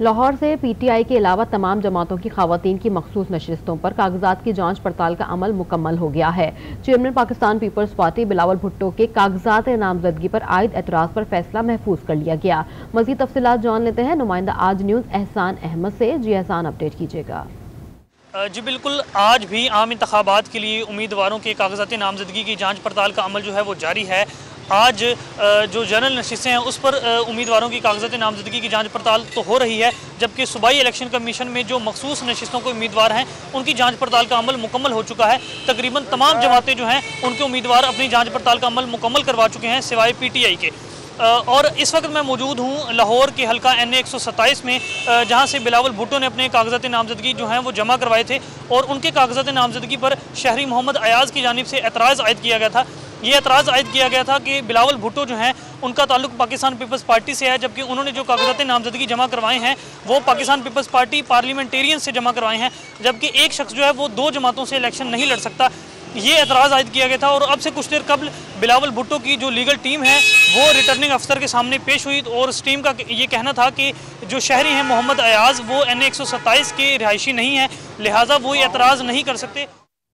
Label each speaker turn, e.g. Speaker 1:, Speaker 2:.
Speaker 1: लाहौर से पीटीआई के अलावा तमाम जमातों की खातन की मखसूस नशस्तों पर कागजात की जाँच पड़ताल का अमल मुकम्मल हो गया है। Chairman Pakistan Peoples Party Bilawal Bhutto के कागजात नामजदगी पर आयद एतराज़ पर फैसला महफूज कर लिया गया। मजीद तफसीत जान लेते हैं। नुमाइंदा आज न्यूज़ एहसान अहमद से। जी एहसान अपडेट कीजिएगा।
Speaker 2: जी बिल्कुल, आज भी आम इंतबात के लिए उम्मीदवारों के कागजात नामजदगी की जाँच पड़ताल का अमल जो है वो जारी है। आज जो जनरल नशिस्तें हैं, उस पर उम्मीदवारों की कागजात नामजदगी की जाँच पड़ताल तो हो रही है, जबकि सूबाई इलेक्शन कमीशन में जो मखसूस नशस्तों के उम्मीदवार हैं, उनकी जाँच पड़ताल का अमल मुकम्मल हो चुका है। तकरीबन तमाम जमातें जो हैं, उनके उम्मीदवार अपनी जाँच पड़ताल का अमल मुकम्मल करवा चुके हैं, सिवाय पी टी आई के और इस वक्त मैं मौजूद हूँ लाहौर के हल्का एन ए में जहाँ से बिलावल भुट्टो ने अपने कागजात नामजदगी जो हैं, वो जमा करवाए थे, और उनके कागजात नामजदगी पर शहरी मोहम्मद अयाज की जानब से एतराज़ आयद किया गया था। ये एतराज़ आयद किया गया था कि बिलावल भुट्टो जो हैं, उनका ताल्लुक पाकिस्तान पीपल्स पार्टी से है, जबकि उन्होंने जो कागजात नामजदगी जमा करवाए हैं, वो पाकिस्तान पीपल्स पार्टी पार्लियामेंटेरियन से जमा करवाए हैं, जबकि एक शख्स जो है, वो दो जमातों से इलेक्शन नहीं लड़ सकता। ये एतराज़ आयद किया गया था और अब से कुछ देर कबल बिलावल भुट्टो की जो लीगल टीम है, वो रिटर्निंग अफसर के सामने पेश हुई और उस टीम का ये कहना था कि जो शहरी हैं, मोहम्मद अयाज, वो एन सत्ताईस के रिहायशी नहीं है, लिहाजा वो एतराज़ नहीं कर सकते।